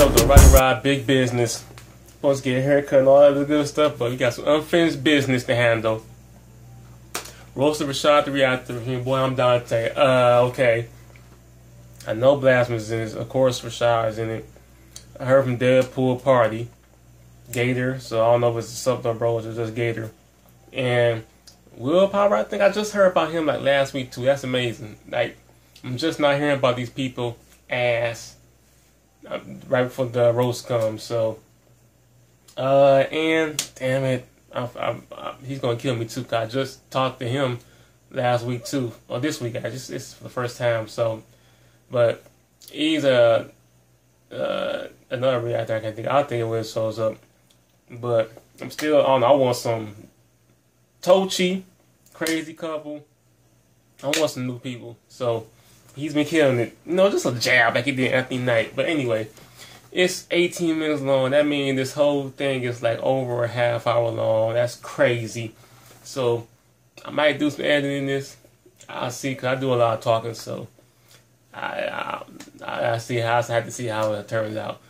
up with Roddy Rod, big business. Supposed to get a haircut and all that other good stuff, but we got some unfinished business to handle. Roasted Rashad the Reactor, boy, Imdontai. Uh, okay. I know Blasphemous is in it. Of course, Rashad is in it. I heard from Deadpool Party, Gator. So I don't know if it's something bro or just Gator. And Willpower, I think I just heard about him like last week too. That's amazing. Like I'm just not hearing about these people as uh, right before the roast comes. So, uh, and damn it, I, I, I, he's gonna kill me too. I just talked to him last week too, or this week. I just it's the first time. So, but he's a uh, another reactor I can think. I think it was shows up, but I'm still on. I want some Tochi, crazy couple. I want some new people. So he's been killing it. You know, just a jab like he did Anthony Knight. But anyway, it's 18 minutes long. That means this whole thing is like over a half hour long. That's crazy. So I might do some editing this. I'll see, cause I do a lot of talking. So I I, I see how I have to see how it turns out.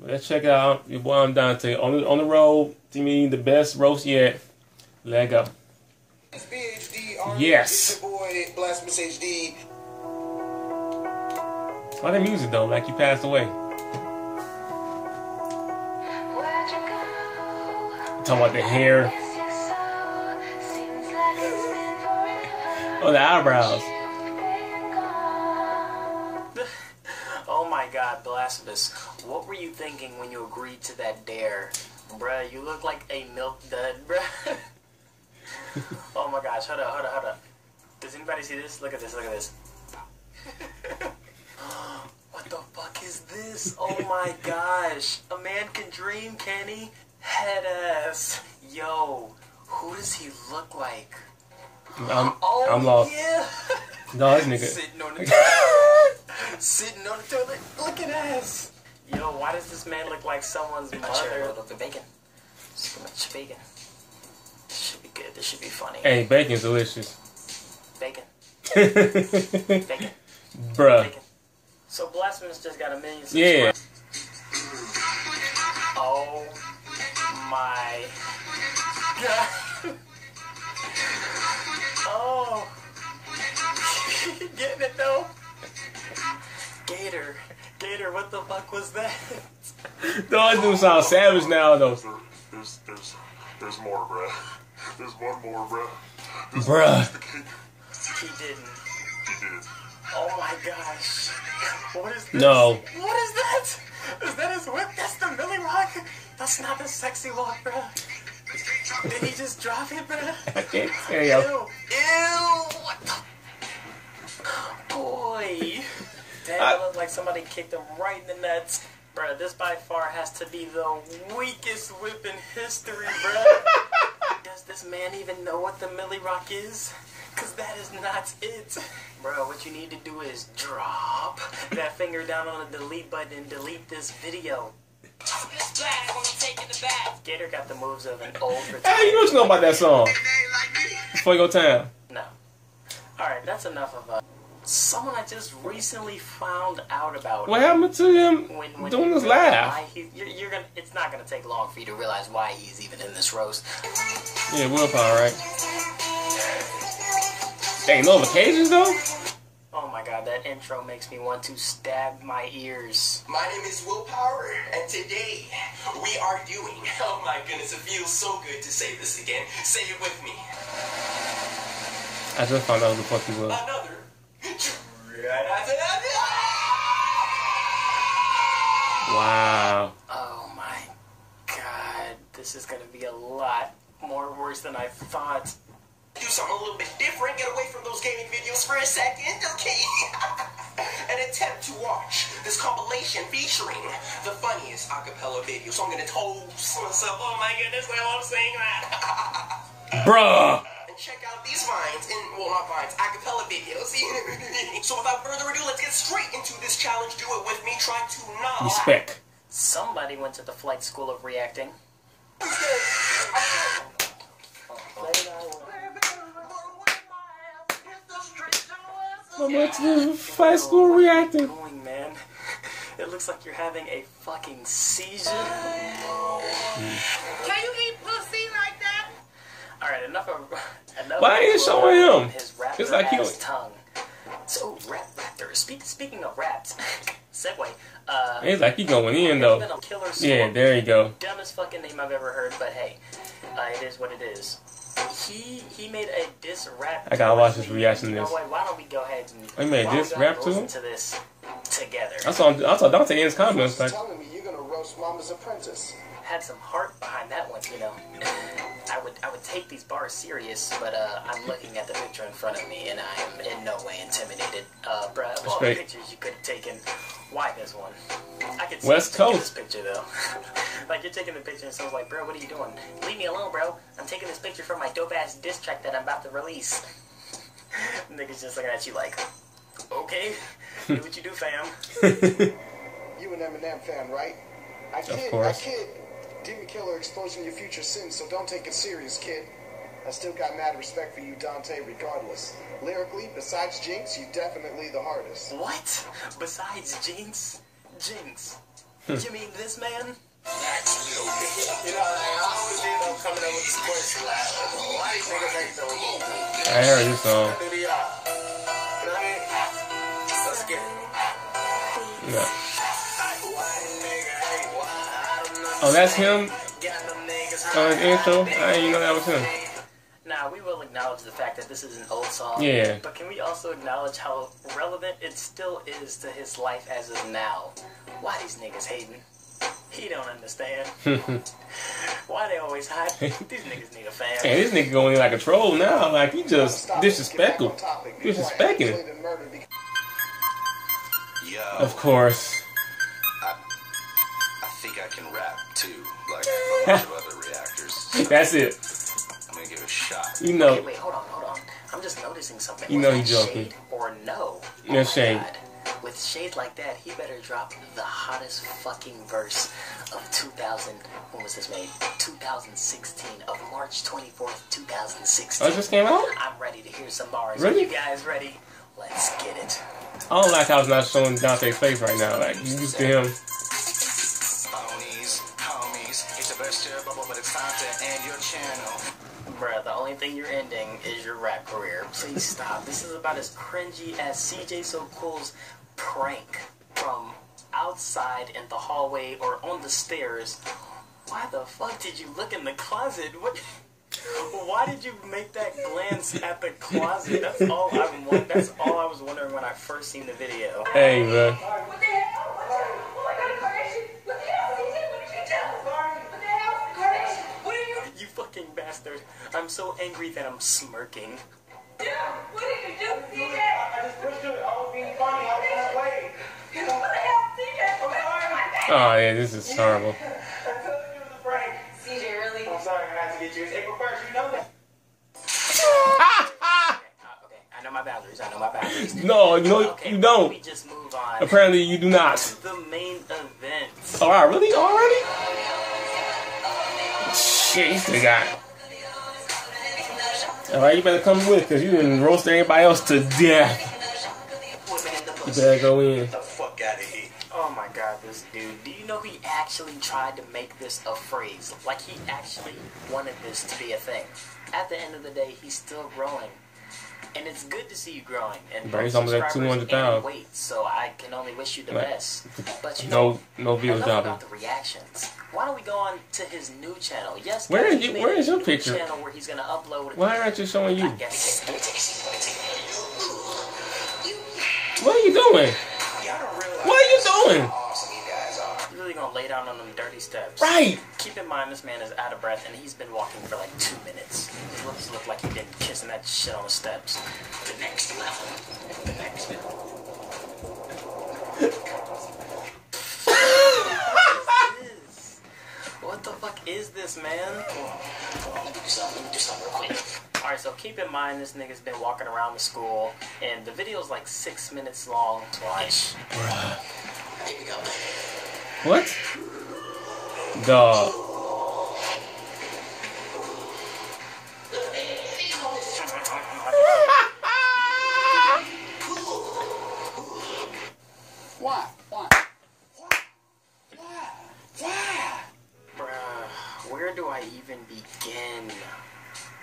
But let's check it out. Your boy Imdontai on the on the road to me the best roast yet. Let go. Yes. Boy Blasphemous HD. Why the music though? Like you passed away. talking about the hair. Oh, the eyebrows. oh my god, Blasphemous. What were you thinking when you agreed to that dare? Bruh, you look like a milk dud, bruh. oh my gosh, hold up, hold up, hold up. Does anybody see this? Look at this, look at this. what the fuck is this? Oh my gosh. A man can dream, can he? Head ass. Yo, who does he look like? I'm, oh, I'm lost. Yeah. No, this nigga. Sitting on the toilet. Sitting on the toilet. Look at ass. Yo, why does this man look like someone's mother? Look the bacon. So much bacon. This should be good. This should be funny. Hey, bacon's delicious. Bacon. bacon. Bruh. Bacon. So Blasphemous just got a million Yeah. Oh my god. oh. Getting it though. Gator. Gator, what the fuck was that? Those do sound savage now though. There's, there's, there's more, bruh. There's one more, bruh. There's bruh. He didn't. He did. Oh my gosh. What is this? No. What is that? Is that his whip? That's the Millie Rock? That's not the sexy walk, bro. Did he just drop it, bro? I can't say Ew. Ew. What the? Boy. Damn, I... it looked like somebody kicked him right in the nuts. Bruh, this by far has to be the weakest whip in history, bruh. Does this man even know what the Millie Rock is? Cause that is not it. Bro, what you need to do is drop that finger down on the delete button and delete this video. Gator got the moves of an old retired. Hey, you know what you know about that song? Before you go town. No. Alright, that's enough of uh, someone I just recently found out about. What happened to him when, when doing this laugh? He, you're, you're, gonna. It's not gonna take long for you to realize why he's even in this roast. Yeah, willpower, right? Dang, notifications though? Oh my god, that intro makes me want to stab my ears. My name is Willpower, and today we are doing. Oh my goodness, it feels so good to say this again. Say it with me. I just found out who the fuck he was. Another. Wow. Oh my god, this is gonna be a lot more worse than I thought do something a little bit different, get away from those gaming videos for a second, okay? An attempt to watch this compilation featuring the funniest acapella video. So I'm gonna toast myself. Oh my goodness, I love saying that. Bruh. And check out these vines, in well not vines, acapella videos. so without further ado, let's get straight into this challenge. Do it with me. Try to not. Respect. Somebody went to the flight school of reacting. I went to the flight school reacting. Going, man. It looks like you're having a fucking seizure. Can you eat pussy like that? All right, enough of enough. Why of ain't it showing him? His raptor It's like he ass don't- tongue. So rap raptor. Speak, speaking of raps, segue. Uh, It's like he going in though. even a killer Yeah, there you go. dumbest fucking name I've ever heard, but hey, uh, it is what it is. He he made a diss rap. I gotta watch his reaction to You know this. what? Why don't we go ahead and He made why don't diss we go rap to listen him? to this together? I saw I saw Dontai in his comments like telling me you're gonna roast Mama's apprentice. Had some heart behind that one, you know. I would I would take these bars serious, but uh, I'm looking at the picture in front of me, and I am in no way intimidated. Uh, bruh, of all the pictures you could have taken, why this one? I could see West you Coast. this picture though. like you're taking the picture, and someone's like, bro, what are you doing? Leave me alone, bro. I'm taking this picture for my dope ass diss track that I'm about to release. Niggas just looking at you like, okay, do what you do, fam. You an Eminem fan, right? I kid, course. I kid. Demon Killer exposing your future sins, so don't take it serious, kid. I still got mad respect for you, Dontai, regardless. Lyrically, besides Jinx, you're definitely the hardest. What? Besides Jinx? Jinx. Hmm. you mean this man? You know, I always end up coming up with this question like, why these niggas ain't so? I heard this song. Do y'all? You know what I mean? Let's get it. Yeah. Oh, that's him Got them niggas on his intro. I didn't know that was him. Now, we will acknowledge the fact that this is an old song. Yeah. But can we also acknowledge how relevant it still is to his life as of now? Why these niggas hating? He don't understand. Why they always hide? These niggas need a fan. And this nigga going in like a troll now. Like he just Stop it. Get back disrespectful. on topic before I Disrespecting him. escalate and murder because- Yo, Of course. I think I can rap too, like a bunch of other reactors. So That's it. I'm gonna give it a shot. You Okay, know. wait, hold on, hold on. I'm just noticing something. You know that he joking. Shade or no? No Oh shade. God. With shade like that, he better drop the hottest fucking verse of 2000. When was this made? 2016 of March 24th, 2016. Oh, it just came out? I'm ready to hear some bars. Really? You guys ready? Let's get it. I don't like how it's not showing Dontai's face right now. Like you used to him. Bubble, but it's time to end your channel. Bruh, the only thing you're ending is your rap career. Please stop. This is about as cringy as CJ So Cool's prank from outside in the hallway or on the stairs. Why the fuck did you look in the closet? What? Why did you make that glance at the closet? That's all I want. That's all I was wondering when I first seen the video. Hey, bro. Fucking! I'm so angry that I'm smirking. do? What did you do, CJ? I just pushed it. I was being funny. I was trying to wait. What the hell, CJ? What the Oh yeah, this is horrible. I told you it was a prank. CJ, really? I'm sorry, I had to get you. It's April 1st, you know that. Uh, okay, I know my boundaries. I know my boundaries. No, you Okay, you don't. We just move on. Apparently you do not. to the main event. Oh, wow, really? Already? Shit, you still got it. Alright, you better come with because you didn't roast everybody else to death. You better go in. Get the fuck out of here. Oh my god, this dude. Do you know he actually tried to make this a phrase? Like he actually wanted this to be a thing. At the end of the day, he's still growing. And it's good to see you growing. And Bro, he's almost at subscribers 200,000. and Weight, so I can only wish you the Like, best. But you know, No, no views enough dropping. about the reactions. Why don't we go on to his new channel? Yes, Where guys, is he you- made where a is your new picture? Channel where he's gonna upload. Why aren't you showing you? What are you doing? Y'all don't realize What are you doing? Really gonna lay down on them dirty steps. Right. Keep in mind, this man is out of breath and he's been walking for like two minutes. His lips look like he's been kissing that shit on the steps. The next level. The next level. Is- What the fuck is this, man? Do something, do something real quick. Alright, so keep in mind this nigga's been walking around the school and the video's like six minutes long to watch. Here we go. What? The.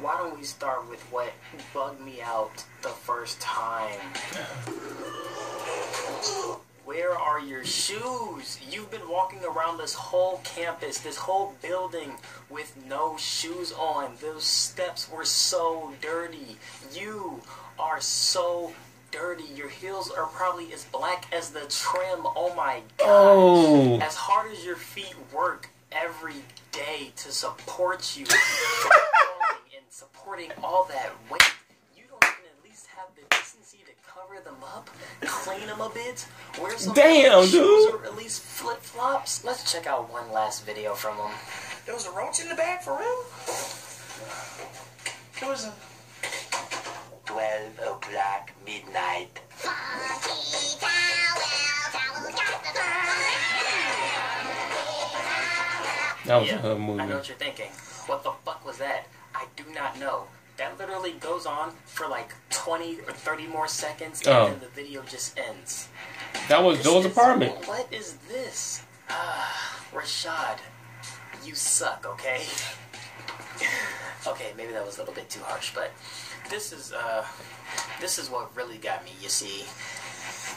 why don't we start with what bugged me out the first time? Where are your shoes? You've been walking around this whole campus, this whole building with no shoes on. Those steps were so dirty. You are so dirty. Your heels are probably as black as the trim. Oh my god. Oh. As hard as your feet work every day to support you and supporting all that weight, to cover them up, clean them a bit, wear some Damn, shoes dude. or at least flip flops. Let's check out one last video from them. There was a roach in the bag for real? There was a 12 o'clock midnight. That was Yeah, a her I movie. know what you're thinking. What the fuck was that? I do not know. Literally goes on for like 20 or 30 more seconds, and Oh. then the video just ends. That was Joel's apartment. What is this? Ah, Rashad, you suck, okay? okay, maybe that was a little bit too harsh, but this is uh, this is what really got me. You see,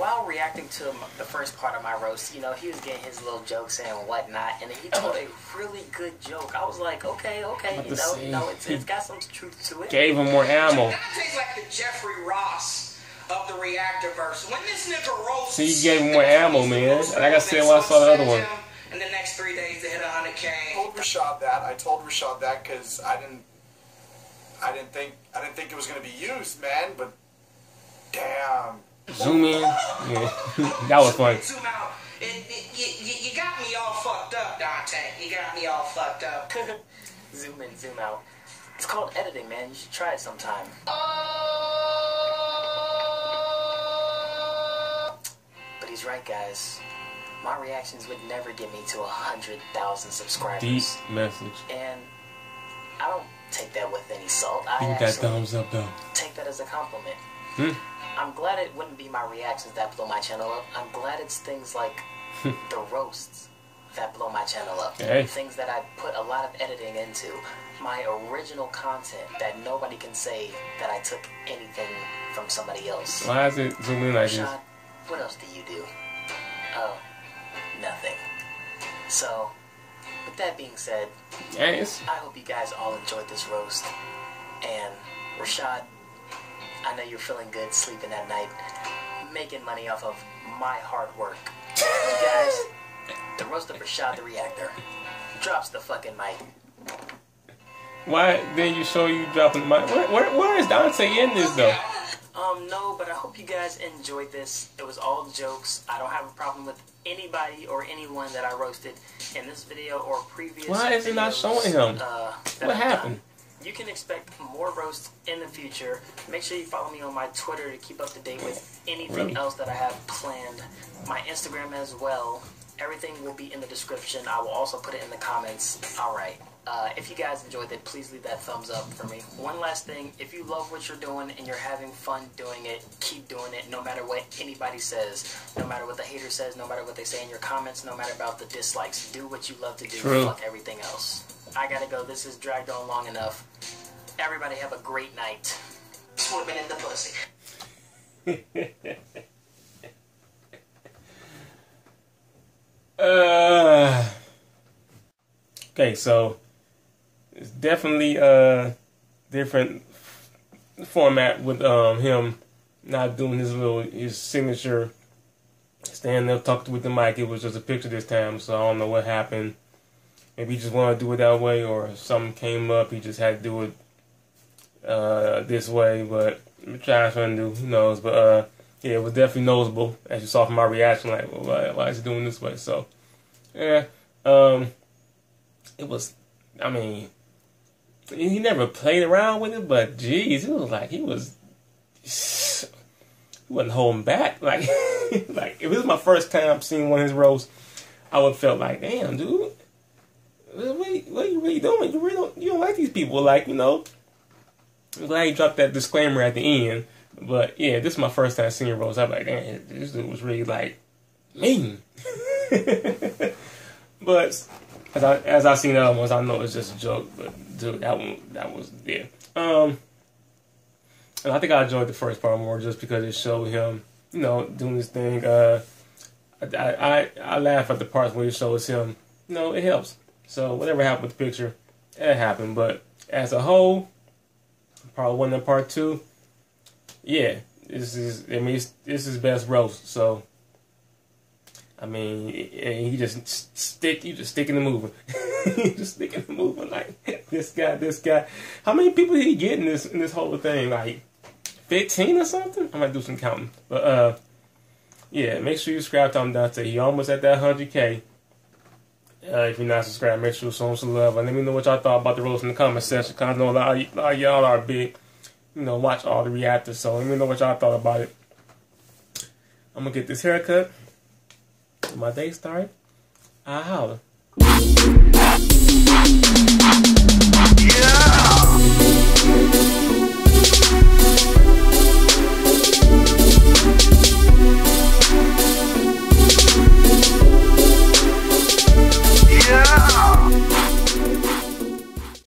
while reacting to the first part of my roast, you know, he was getting his little jokes and whatnot, and then he told a really good joke. I was like, okay, okay, About you to know, you know, it's, it's he got some truth to it. Gave him more ammo. Dontai's like the Jeffrey Ross of the reactor verse. When this nigga roasts, See, you gave him more ammo, man. Like I said when I saw the other one. In the next three days, they hit 100k. I told Rashad that. I told Rashad that because I didn't, I didn't think, I didn't think it was gonna be used, man. But damn, Zoom in. Yeah. that was funny. Zoom out. It, it, you, you, you got me all fucked up, Dontai. You got me all fucked up. zoom in, zoom out. It's called editing, man. You should try it sometime. But he's right, guys. My reactions would never get me to a hundred thousand subscribers, Deep message. and I don't take that with any salt. I Give that thumbs up though. take that as a compliment. Hmm. I'm glad it wouldn't be my reactions that blow my channel up. I'm glad it's things like the roasts that blow my channel up. Hey. Things that I put a lot of editing into. My original content that nobody can say that I took anything from somebody else. Why is it zoom in like this? Rashad, what else do you do? Oh, nothing. So, with that being said, Yes. I hope you guys all enjoyed this roast. And Rashad, I know you're feeling good sleeping at night, making money off of my hard work. You guys, the roast of Rashad the Reactor drops the fucking mic. Why then you show you dropping my where, where, where is Dontai in this though? Um, no, but I hope you guys enjoyed this. It was all jokes. I don't have a problem with anybody or anyone that I roasted in this video or previous. Why is it not showing him? Uh, What happened? You can expect more roasts in the future. Make sure you follow me on my Twitter to keep up to date with anything else that I have planned. My Instagram as well. Everything will be in the description. I will also put it in the comments. All right. Uh, if you guys enjoyed it, please leave that thumbs up for me. One last thing, if you love what you're doing and you're having fun doing it, keep doing it no matter what anybody says, no matter what the hater says, no matter what they say in your comments, no matter about the dislikes. Do what you love to do. True. Fuck everything else. I gotta go. This is dragged on long enough. Everybody have a great night. Swimming in the pussy. Uh, okay, so it's definitely a different format with um him not doing his little his signature standing up talking with the mic. It was just a picture this time, so I don't know what happened. Maybe he just wanted to do it that way, or something came up. He just had to do it uh, this way. But I'm trying to do. Who knows? But uh, yeah, it was definitely noticeable as you saw from my reaction. Like, well, why, why is he doing this way? So yeah, um, it was. I mean, he never played around with it, but geez, it was like he was. He wasn't holding back. Like, like if it was my first time seeing one of his roasts, I would have felt like, damn, dude, what, what, what are you doing? You really don't, you don't like these people, like you know. I'm glad he dropped that disclaimer at the end. But yeah, this is my first time seeing Rose. I'm like, damn, this dude was really like mean. but as I as I seen the other ones, I know it's just a joke, but dude, that one that was yeah. Um, and I think I enjoyed the first part more just because it showed him, you know, doing his thing. Uh, I I I laugh at the parts where it shows him, you know, it helps. So whatever happened with the picture, it happened. But as a whole, part one and part two, yeah, this is I mean this is best roast. So I mean, he just stick. You just sticking the moving. he just sticking the moving. Like this guy, this guy. How many people did he get in this in this whole thing? Like fifteen or something? I might do some counting. But uh, yeah. Make sure you subscribe to him Dontai. He almost at that hundred k. Uh, if you're not subscribed, make sure you show some love and let me know what y'all thought about the roast in the comment section. Cause I know a lot, of, a lot of y'all are big, you know, watch all the reactors. So let me know what y'all thought about it. I'm gonna get this haircut my day started, I holler. Yeah.